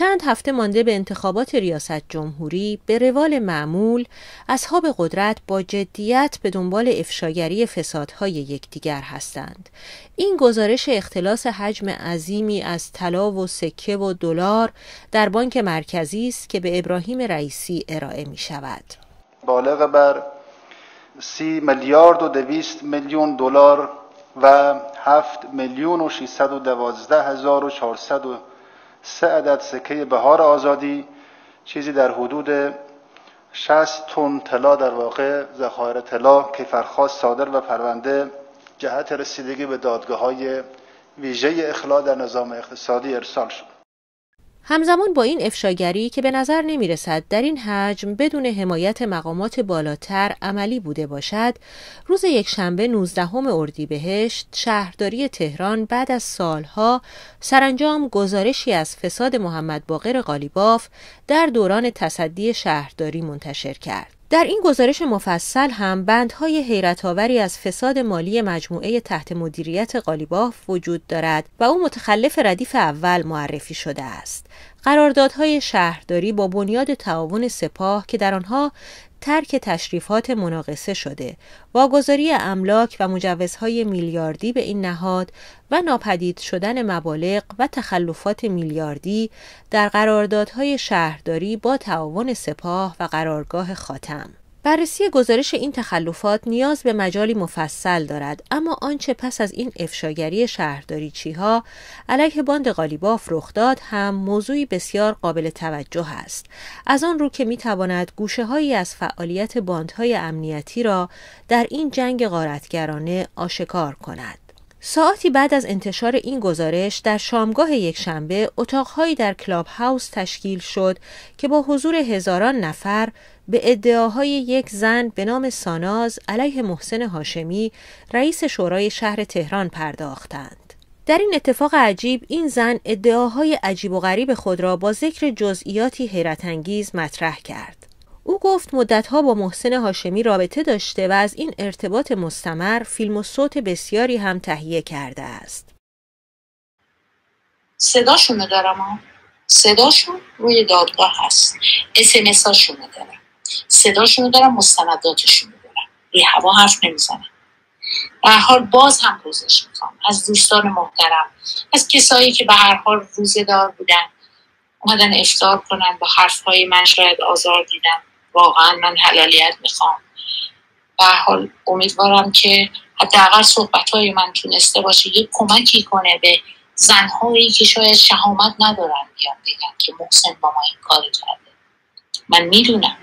چند هفته مانده به انتخابات ریاست جمهوری به روال معمول اصحاب قدرت با جدیت به دنبال افشاگری فسادهای یکدیگر هستند. این گزارش اختلاس حجم عظیمی از طلا و سکه و دلار در بانک مرکزی است که به ابراهیم رئیسی ارائه می شود. بالغ بر سی میلیارد و دویست میلیون دلار و هفت میلیون و شیصد و دوازده هزار و چهارصد و سه عدد سکه بهار آزادی چیزی در حدود 60 تن طلا در واقع ذخایر طلا کیفرخواست صادر و پرونده جهت رسیدگی به دادگاه های ویژه اخلاء در نظام اقتصادی ارسال شد. همزمان با این افشاگری که به نظر نمی رسد در این حجم بدون حمایت مقامات بالاتر عملی بوده باشد روز یکشنبه 19 اردیبهشت شهرداری تهران بعد از سالها سرانجام گزارشی از فساد محمد باقر قالیباف در دوران تصدی شهرداری منتشر کرد. در این گزارش مفصل هم بندهای حیرتآوری از فساد مالی مجموعه تحت مدیریت قالیباف وجود دارد و او متخلف ردیف اول معرفی شده است. قراردادهای شهرداری با بنیاد تعاون سپاه که در آنها ترک تشریفات مناقصه شده. واگذاری املاک و مجوزهای میلیاردی به این نهاد و ناپدید شدن مبالغ و تخلفات میلیاردی در قراردادهای شهرداری با تعاون سپاه و قرارگاه خاتم. بررسی گزارش این تخلفات نیاز به مجالی مفصل دارد اما آنچه پس از این افشاگری شهرداری چیها علیه باند قالیباف رخ داد هم موضوعی بسیار قابل توجه است. از آن رو که می تواند گوشه هایی از فعالیت باندهای امنیتی را در این جنگ غارتگرانه آشکار کند. ساعتی بعد از انتشار این گزارش در شامگاه یکشنبه اتاقهایی در کلاب هاوس تشکیل شد که با حضور هزاران نفر به ادعاهای یک زن به نام ساناز علیه محسن هاشمی رئیس شورای شهر تهران پرداختند. در این اتفاق عجیب این زن ادعاهای عجیب و غریب خود را با ذکر جزئیاتی حیرت انگیز مطرح کرد. او گفت مدتها با محسن هاشمی رابطه داشته و از این ارتباط مستمر فیلم و صوت بسیاری هم تهیه کرده است. صداشونو دارم صداشون روی دادگاه هست. اسمس هاشونو دارم. صداشونو دارم مستنداتشونو دارم. روی هوا حرف نمی‌زنم. به حال باز هم پوزش می‌خوام. از دوستان محترم از کسایی که به هر حال روزه دار بودن اومدن افطار کنن با حرفهای من شاید آزار دیدم واقعا من حلالیت می‌خوام. به حال امیدوارم که حداقل صحبت های من تونسته باشه. یه کمکی کنه به زنهایی که شاید شهامت ندارن بیان بگن که محسن با ما این کار کرده. من می‌دونم.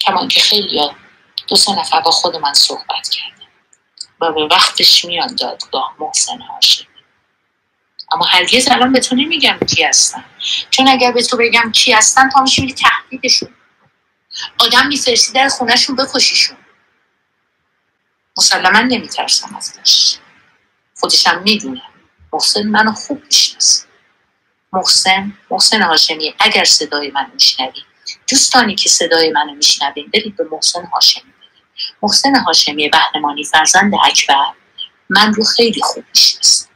کمان که خیلی دو سه نفر با خود من صحبت کردم و به وقتش میان دادگاه محسن هاشمی. اما هرگز الان به تو نمیگم کی هستن. چون اگر به تو بگم کی هستن تا میشه تهدیدشون آدم میفرستی در خونهشون بکشیشون. مسلما نمیترسم ازش. خودشم می‌دونه. محسن منو خوب می‌شناسه. محسن محسن هاشمی اگر صدای من میشنوی دوستانی که صدای منو میشنوین برید به محسن هاشمی برید. محسن هاشمی بهنمانی فرزند اکبر من رو خیلی خوب می‌شناسه.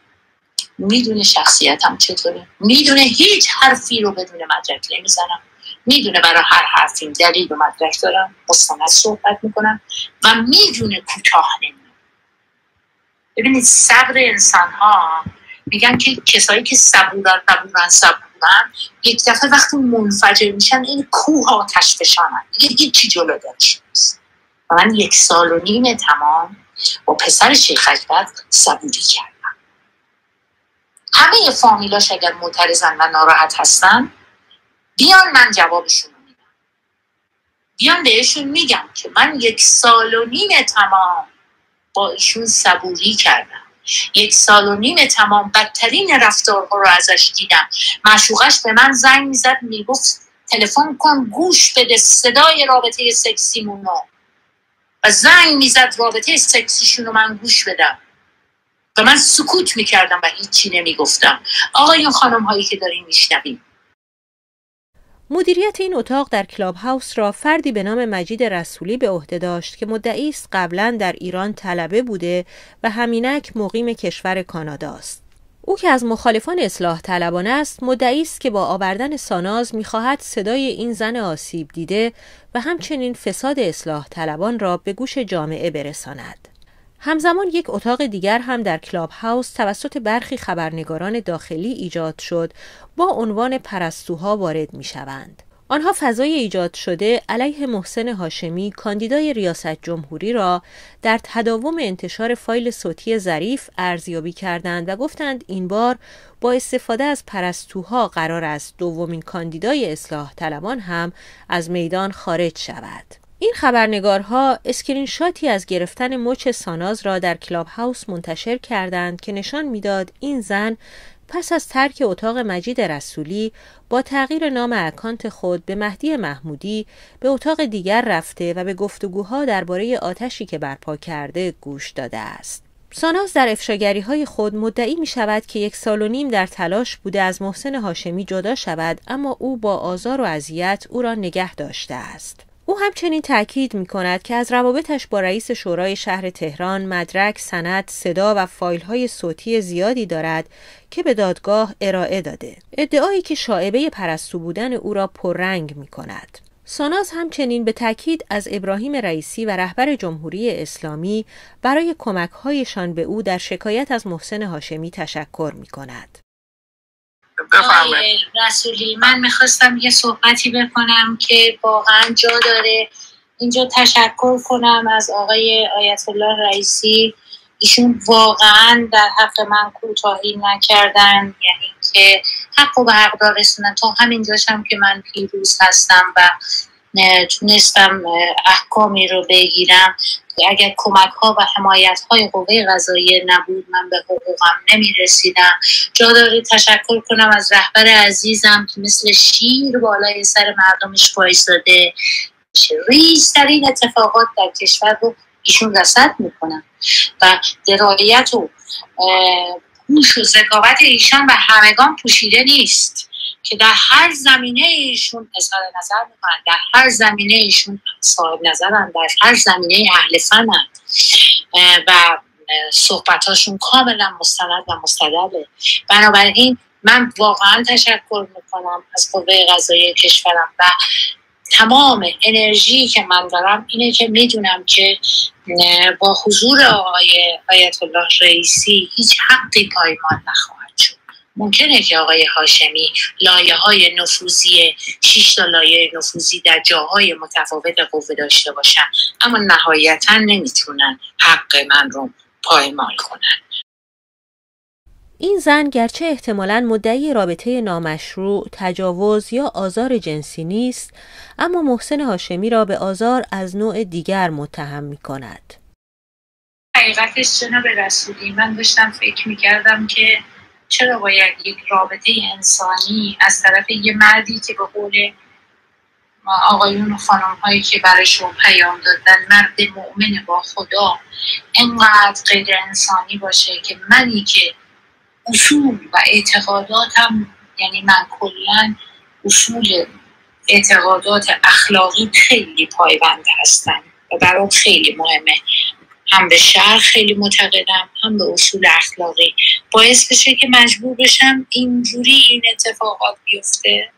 می‌دونه شخصیتم چطوره. می‌دونه هیچ حرفی رو بدون مدرک نمی‌زنم. می‌دونه برای هر حرفیم دلیل و مدرک دارم مستند صحبت می‌کنم و می‌دونه کوتاه نمیام ببینید صبر انسان ها میگن که کسایی که صبورن صبورن صبورن یک دفعه وقتی منفجر میشن این کوه آتش فشانن. دیگه چی جلو دارش و من یک سال و نیم تمام با پسر شیخ اکبر صبوری کردم. همه فامیلاش اگر معترضن و ناراحت هستن بیان من جوابشون رو میدم. بیان بهشون میگم که من یک سال و نیم تمام با ایشون صبوری کردم. یک سال و نیم تمام بدترین رفتارها رو ازش دیدم. معشوقش به من زنگ می‌زد می‌گفت تلفن کن گوش بده صدای رابطه سکسیمونو و زنگ می‌زد رابطه سکسیشون رو من گوش بدم. و من سکوت می‌کردم و هیچی نمی‌گفتم. آقایون خانم هایی که داریم میشنویم مدیریت این اتاق در کلاب هاوس را فردی به نام مجید رسولی به عهده داشت که مدعی است قبلا در ایران طلبه بوده و همینک مقیم کشور کانادا است. او که از مخالفان اصلاح طلبان است مدعی است که با آوردن ساناز می‌خواهد صدای این زن آسیب دیده و همچنین فساد اصلاح طلبان را به گوش جامعه برساند همزمان یک اتاق دیگر هم در کلاب هاوس توسط برخی خبرنگاران داخلی ایجاد شد با عنوان پرستوها وارد می شوند. آنها فضای ایجاد شده علیه محسن هاشمی کاندیدای ریاست جمهوری را در تداوم انتشار فایل صوتی ظریف ارزیابی کردند و گفتند این بار با استفاده از پرستوها قرار است دومین کاندیدای اصلاح طلبان هم از میدان خارج شود. این خبرنگارها اسکرین شاتی از گرفتن مچ ساناز را در کلاب هاوس منتشر کردند که نشان می‌داد این زن پس از ترک اتاق مجید رسولی با تغییر نام account خود به مهدی محمودی به اتاق دیگر رفته و به گفتگوها درباره آتشی که برپا کرده گوش داده است. ساناز در افشاگری های خود مدعی می شود که یک سال و نیم در تلاش بوده از محسن هاشمی جدا شود اما او با آزار و اذیت او را نگه داشته است. او همچنین تاکید می کند که از روابطش با رئیس شورای شهر تهران مدرک، سند، صدا و فایل های صوتی زیادی دارد که به دادگاه ارائه داده. ادعایی که شاعبه پرستو بودن او را پررنگ می کند. ساناز همچنین به تاکید از ابراهیم رئیسی و رهبر جمهوری اسلامی برای کمکهایشان به او در شکایت از محسن هاشمی تشکر می کند. رسولی من می‌خواستم یه صحبتی بکنم که واقعا جا داره. اینجا تشکر کنم از آقای آیت الله رئیسی. ایشون واقعا در حق من کوتاهی نکردن یعنی که حق و به حق رسوندن تا همینجاشم که من پیروز هستم و تونستم احکامی رو بگیرم. اگر کمک ها و حمایت های قوه قضاییه نبود من به حقوقم نمی رسیدم جا داره تشکر کنم از رهبر عزیزم که مثل شیر بالای سر مردمش وایساده ریزترین اتفاقات در کشور رو ایشون رسد می‌کنن. و درایت و هوش و ذکاوت ایشان به همگان پوشیده نیست. که در هر زمینه ایشون اظهار نظر می‌کنن در هر زمینه ایشون صاحب نظرن در هر زمینه اهل فنن. و صحبتاشون کاملا مستند و مستدله. بنابراین من واقعا تشکر می‌کنم از قوه قضایی کشورم و تمام انرژی که من دارم اینه که می‌دونم که با حضور آقای آیت الله رئیسی هیچ حقی پایمان نخواهد ممکنه که آقای هاشمی لایه های نفوذی شش تا لایه نفوذی در جاهای متفاوت قوه داشته باشن. اما نهایتا نمی‌تونن حق من رو پایمال کنن. این زن گرچه احتمالا مدعی رابطه نامشروع، تجاوز یا آزار جنسی نیست، اما محسن هاشمی را به آزار از نوع دیگر متهم می کند. حقیقتش جناب رسولی من داشتم فکر می کردم که چرا باید یک رابطه انسانی از طرف یه مردی که به قول آقایون و خانم هایی که برایشون پیام دادن مرد مؤمن با خدا انقدر غیر انسانی باشه که منی که اصول و اعتقاداتم یعنی من کلا اصول اعتقادات اخلاقی خیلی پایبند هستم و برام خیلی مهمه. هم به شهر خیلی معتقدم هم به اصول اخلاقی. باعث بشه که مجبور بشم اینجوری این اتفاقات بیفته؟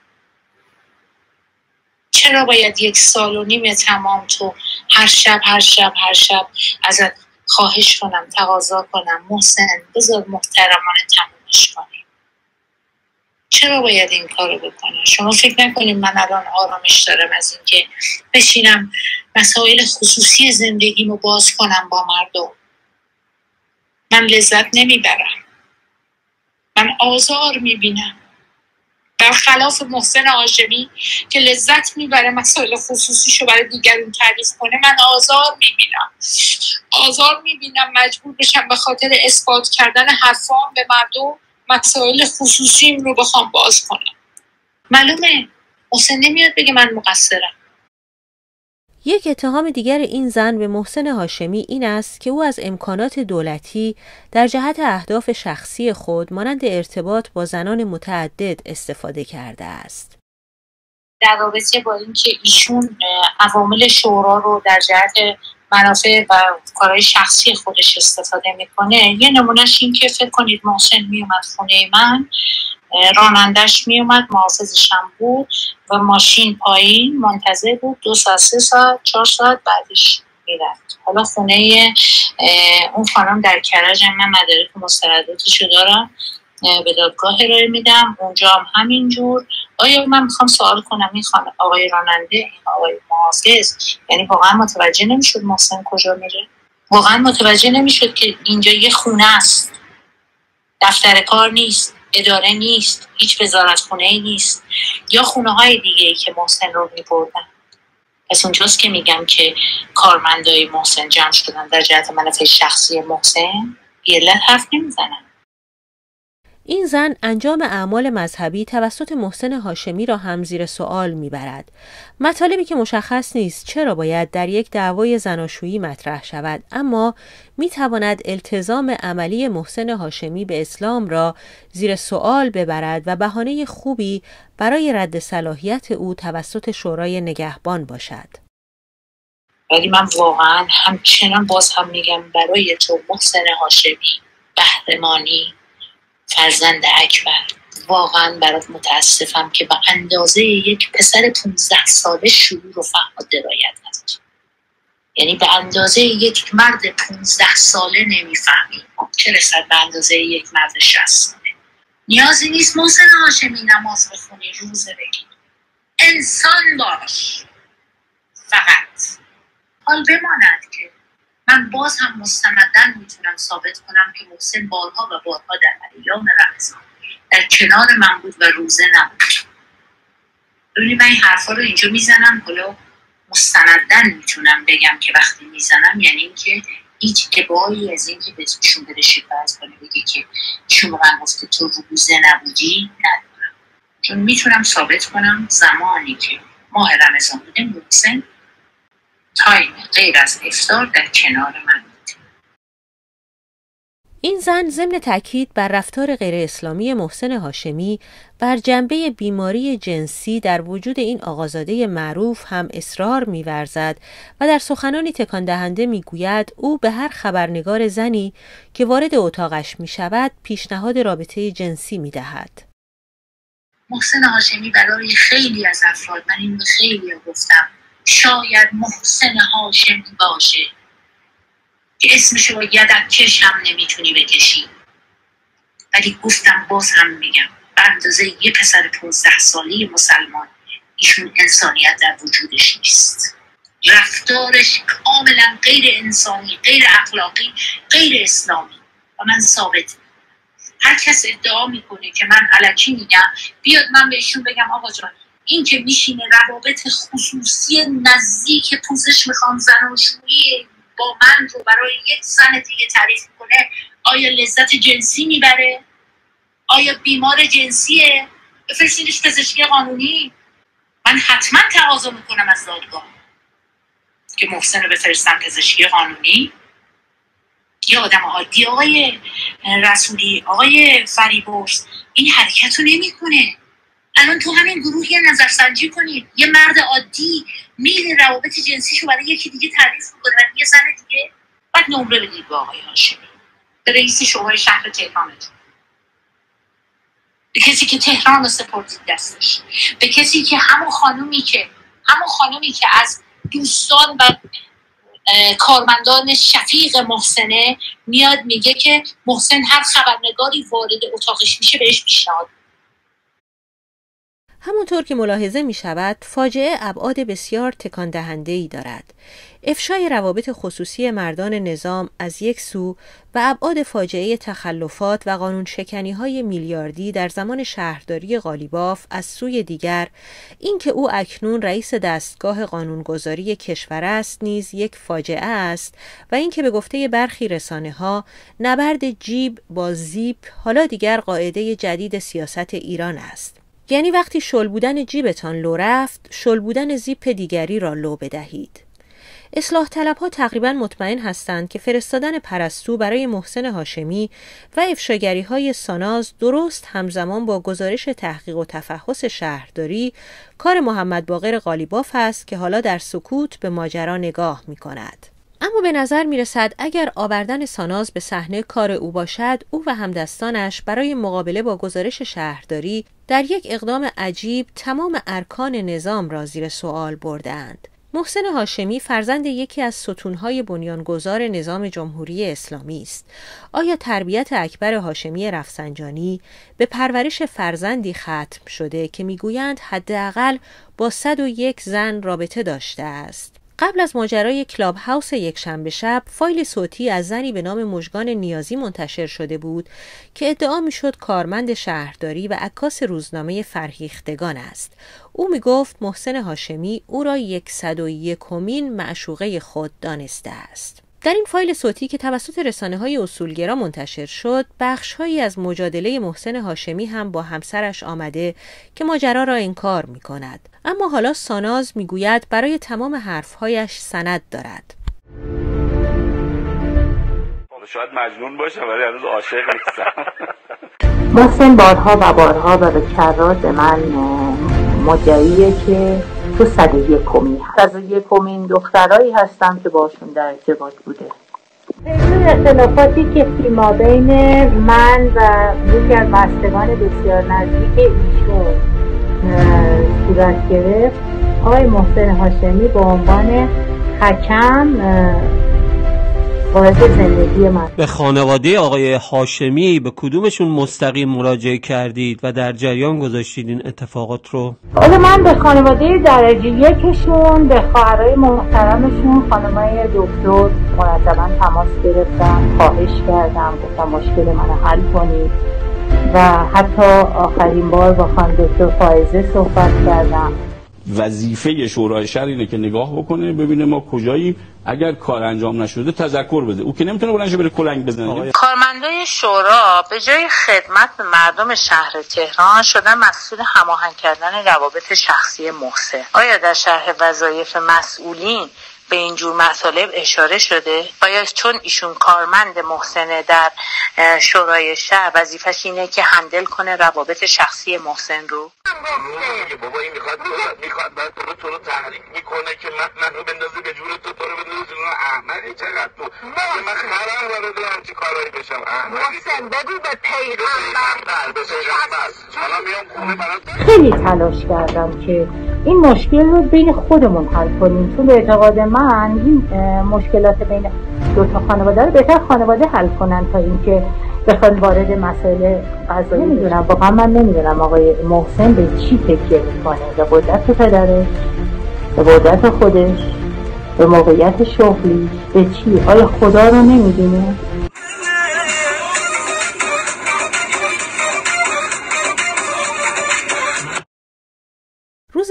چرا باید یک سال و نیم تمام تو هر شب هر شب هر شب ازت خواهش کنم تقاضا کنم محسن بذار محترمانه تمومش کنی؟ چرا باید این کارو بکنه؟ شما فکر نکنید من الان آرامش دارم از اینکه بشینم مسائل خصوصی زندگیمو باز کنم با مردم. من لذت نمی‌برم. من آزار می‌بینم. خلاف محسن آشمی که لذت می‌بره مسائل خصوصیشو برای دیگرون تعریف کنه من آزار می‌بینم. آزار می‌بینم مجبور بشم به خاطر اثبات کردن حرفان به مردم مسائل خصوصیم رو بخوام باز کنم. معلومه؟ محسن نمیاد بگه من مقصرم. یک اتهام دیگر این زن به محسن هاشمی این است که او از امکانات دولتی در جهت اهداف شخصی خود مانند ارتباط با زنان متعدد استفاده کرده است. در رابطه با اینکه ایشون عوامل شورا رو در جهت منافع و کارهای شخصی خودش استفاده می‌کنه. یه نمونهش این که فکر کنید محسن میومد خونه من رانندش میومد محافظشم بود و ماشین پایین منتظر بود. دو ساعت سه ساعت چهار ساعت بعدش می‌رفت. حالا خونه اون خانم در کرج من مدارک مسترداتشو دارم به دادگاه ارائه میدم. اونجا هم همینجور. آیا من می‌خوام سوال کنم؟ این خانم آقای راننده این آقای محافظ یعنی واقعا متوجه نمی‌شد محسن کجا میره؟ واقعا متوجه نمی‌شد که اینجا یه خونه است. دفتر کار نیست اداره نیست هیچ وزارت خونه ای نیست. یا خونه های دیگه ای که محسن رو میبردن. پس اونجاست که میگم که کارمندای محسن جمع شدن در جهت منافع شخصی محسن. بیلت حرف نمی‌زنن این زن انجام اعمال مذهبی توسط محسن هاشمی را هم زیر سوال می‌برد. مطالبی که مشخص نیست چرا باید در یک دعوای زناشویی مطرح شود اما می تواند التزام عملی محسن هاشمی به اسلام را زیر سوال ببرد و بهانه خوبی برای رد صلاحیت او توسط شورای نگهبان باشد. ولی من واقعا همچنان باز هم میگم برای تو محسن هاشمی بهرمانی فرزند اکبر. واقعا برات متاسفم که به اندازه یک پسر 15 ساله شعور و فهم درایت هست یعنی به اندازه یک مرد 15 ساله نمی‌فهمی چه رسد به اندازه یک مرد 60 ساله؟ نیازی نیست محسن هاشمی نماز بخونی روزه بگی. انسان باش. فقط. حال بماند که من باز هم مستندن می‌تونم ثابت کنم که محسن بارها و بارها در ایام رمضان در کنار من بود و روزه نبود. ببینید من این حرفا رو اینجا می‌زنم حالا مستندن می‌تونم بگم که وقتی می‌زنم یعنی اینکه هیچ ابایی از اینکه بهشون بده شکایت کنه بگه که ایشون به من گفته تو روزه نبودی ندارم چون می‌تونم ثابت کنم زمانی که ماه رمضان بوده محسن تایم غیر از افتار در کنار من این زن ضمن تاکید بر رفتار غیر اسلامی محسن هاشمی بر جنبه بیماری جنسی در وجود این آقازاده معروف هم اصرار میورزد و در سخنانی تکان دهنده می‌گوید او به هر خبرنگار زنی که وارد اتاقش می شود پیشنهاد رابطه جنسی می دهد. محسن هاشمی برای خیلی از افراد من این خیلی گفتم شاید محسن هاشمی باشه. که اسمشو با یدک کش هم نمی‌تونی بکشی. ولی گفتم باز هم میگم به اندازه یه پسر 15 سالی مسلمان ایشون انسانیت در وجودش نیست. رفتارش کاملا غیر انسانی غیر اخلاقی غیر اسلامی. و من ثابت هر کس ادعا می‌کنه که من علکی میگم بیاد من بهشون بگم آقا جان این که میشینه روابط خصوصی نزدیک پوزش می‌خوام زناشویی با من رو برای یک زن دیگه تعریف کنه آیا لذت جنسی می‌بره؟ آیا بیمار جنسیه؟ بفرستینش پزشکی قانونی. من حتما تقاضا می‌کنم از دادگاه که محسن رو بفرستم پزشکی قانونی. یه آدم عادی آقای رسولی آقای فریبرز این حرکت رو نمی‌کنه. الان تو همین گروه یه نظرسنجی کنید یه مرد عادی میل روابط جنسیشو برای یکی دیگه تعریف می‌کنه و یه زن دیگه بعد نمره بدید به آقای هاشمی. به رئیس شعبه شهر تهرانتون به کسی که تهران رو سپردید دستش. به کسی که همون خانومی که همون خانومی که از دوستان و کارمندان شفیق محسنه میاد میگه که محسن هر خبرنگاری وارد اتاقش میشه بهش پیشنهاد همونطور که ملاحظه می شود فاجعه ابعاد بسیار تکان دهنده ای دارد. افشای روابط خصوصی مردان نظام از یک سو و ابعاد فاجعه تخلفات و قانون شکنی های میلیاردی در زمان شهرداری غالیباف از سوی دیگر اینکه او اکنون رئیس دستگاه قانونگذاری کشور است نیز یک فاجعه است و اینکه به گفته برخی رسانه ها نبرد جیب با زیپ حالا دیگر قاعده جدید سیاست ایران است. یعنی وقتی شل بودن جیبتان لو رفت شل بودن زیپ دیگری را لو بدهید اصلاح طلب ها تقریبا مطمئن هستند که فرستادن پرستو برای محسن هاشمی و افشاگری های ساناز درست همزمان با گزارش تحقیق و تفحص شهرداری کار محمد باقر قالیباف است که حالا در سکوت به ماجرا نگاه می کند. اما به نظر می رسد اگر آوردن ساناز به صحنه کار او باشد او و همدستانش برای مقابله با گزارش شهرداری در یک اقدام عجیب تمام ارکان نظام را زیر سوال بردند محسن هاشمی فرزند یکی از ستونهای بنیانگذار نظام جمهوری اسلامی است. آیا تربیت اکبر هاشمی رفسنجانی به پرورش فرزندی ختم شده که می‌گویند حداقل با 101 زن رابطه داشته است؟ قبل از ماجرای کلاب هاوس یک شنبه شب فایل صوتی از زنی به نام مژگان نیازی منتشر شده بود که ادعا می‌شد کارمند شهرداری و عکاس روزنامه فرهیختگان است. او می گفت محسن هاشمی او را یکصد و یکمین معشوقه خود دانسته است. در این فایل صوتی که توسط رسانه های اصولگرا منتشر شد بخش هایی از مجادله محسن هاشمی هم با همسرش آمده که ماجرا را انکار می کند اما حالا ساناز می گوید برای تمام حرفهایش سند دارد. شاید مجنون باشه ولی هنوز عاشق نیستم. محسن بارها و بارها و به کرات به من مدعیه که تو صد یکمی هست. از یکمین دخترایی هستم که باشون در ارتباط بوده. اختلافاتی که فیما بین من و یکی از بستگان بسیار نزدیک ایشون صورت گرفت. آقای محسن هاشمی به عنوان حکم زندگی من. به خانواده آقای هاشمی به کدومشون مستقیم مراجعه کردید و در جریان گذاشتید این اتفاقات رو؟ حالا من به خانواده درجه یکشون به خواهرای محترمشون خانمای دکتر مرتبا تماس گرفتم خواهش کردم گفتم مشکل من حل کنید. و حتی آخرین بار با خانم دکتر فائزه صحبت کردم. وظیفه شورای شهر اینه که نگاه بکنه ببینه ما کجایی اگر کار انجام نشده تذکر بده. او که نمی‌تونه بلنشه بره کلنگ بزنه. کارمندای شورا به جای خدمت به مردم شهر تهران شدن مسئول هماهنگ کردن روابط شخصی محسن. آیا در شهر وظایف مسئولین به اینجور مطالب اشاره شده. آیا چون ایشون کارمند محسن در شورای شهر وظیفش اینه که هندل کنه روابط شخصی محسن رو؟ بابا این می‌خواد می‌خواد تو رو تو رو تحریک می‌کنه که من منو بندازه به جور تو تو رو بندازه تو احمدی چقدر تو من خرم وارد همچی کارایی بشم محسن بگو به پیغمبر خیلی تلاش کردم که این مشکل رو بین خودمون حل کنیم. چون به اعتقاد من این مشکلات بین دو تا خانواده رو بهتر خانواده حل کنن تا اینکه بخواد وارد مسائل قضایی نمی‌دونم. واقعا من نمی‌دونم آقای محسن به چی فکر می‌کنه. به قدرت پدرش به قدرت خودش به موقعیت شغلی به چی؟ آیا خدا رو نمی‌دونه؟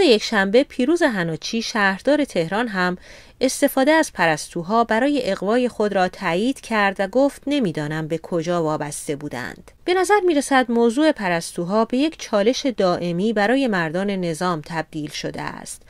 یکشنبه پیروز هناچی شهردار تهران هم استفاده از پرستوها برای اقوای خود را تایید کرد و گفت نمی‌دانم به کجا وابسته بودند. به نظر می رسد موضوع پرستوها به یک چالش دائمی برای مردان نظام تبدیل شده است.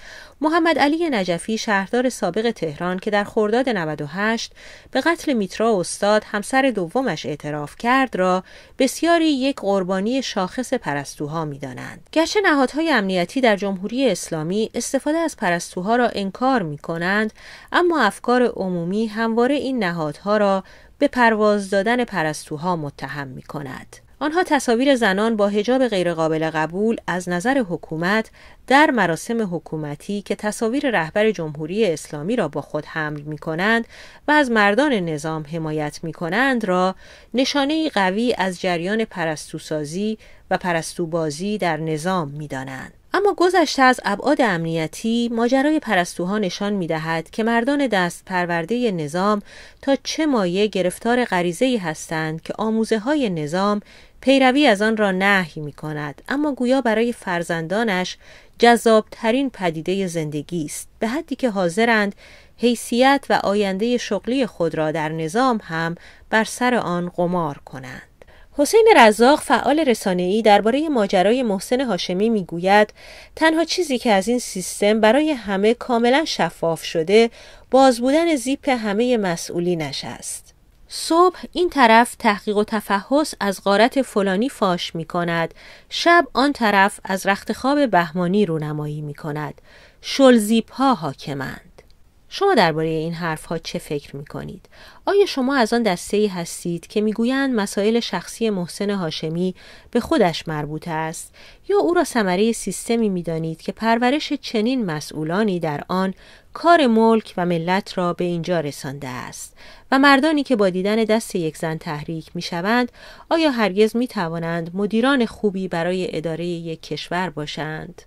محمد علی نجفی شهردار سابق تهران که در خرداد 98 به قتل میترا استاد همسر دومش اعتراف کرد را بسیاری یک قربانی شاخص پرستوها می‌دانند. گرچه نهادهای امنیتی در جمهوری اسلامی استفاده از پرستوها را انکار می کنند اما افکار عمومی همواره این نهادها را به پرواز دادن پرستوها متهم می کند. آنها تصاویر زنان با هجاب غیرقابل قبول از نظر حکومت در مراسم حکومتی که تصاویر رهبر جمهوری اسلامی را با خود حمل می کنند و از مردان نظام حمایت می کنند را نشانه قوی از جریان پرستوسازی و پرستوبازی در نظام می دانند. اما گذشته از ابعاد امنیتی ماجرای پرستوها نشان می دهد که مردان دست پرورده نظام تا چه مایه گرفتار غریزه هستند که آموزه های نظام پیروی از آن را نهی می کند اما گویا برای فرزندانش جذابترین پدیده زندگی است به حدی که حاضرند حیثیت و آینده شغلی خود را در نظام هم بر سر آن قمار کنند حسین رزاق فعال رسانه‌ای درباره ماجرای محسن هاشمی می‌گوید تنها چیزی که از این سیستم برای همه کاملا شفاف شده باز بودن زیپ همه مسئولینش است. صبح این طرف تحقیق و تفحص از غارت فلانی فاش می کند. شب آن طرف از رختخواب بهمانی رونمایی می کند. شلزیب ها حاکمند. شما درباره این حرفها چه فکر می کنید؟ آیا شما از آن دسته ای هستید که می‌گویند مسائل شخصی محسن هاشمی به خودش مربوط است؟ یا او را ثمره سیستمی می‌دانید که پرورش چنین مسئولانی در آن کار ملک و ملت را به اینجا رسانده است و مردانی که با دیدن دست یک زن تحریک می شوند آیا هرگز می توانند مدیران خوبی برای اداره یک کشور باشند؟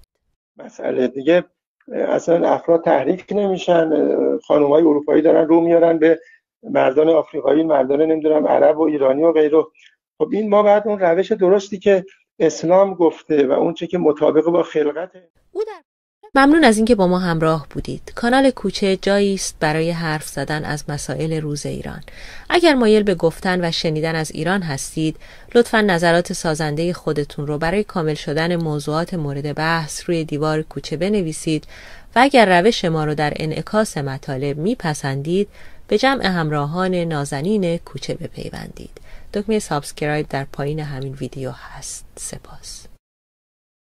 مسئله دیگه اصلا افراد تحریک نمیشن خانم های اروپایی دارن رو میارن به مردان آفریقایی مردان نمی‌دونم عرب و ایرانی و غیره خب این ما بعد اون روش درستی که اسلام گفته و اونچه که مطابق با خلقت او در ممنون از اینکه با ما همراه بودید. کانال کوچه جایی است برای حرف زدن از مسائل روز ایران. اگر مایل به گفتن و شنیدن از ایران هستید، لطفا نظرات سازنده خودتون رو برای کامل شدن موضوعات مورد بحث روی دیوار کوچه بنویسید و اگر روش ما رو در انعکاس مطالب میپسندید، به جمع همراهان نازنین کوچه بپیوندید. دکمه subscribe در پایین همین ویدیو هست. سپاس.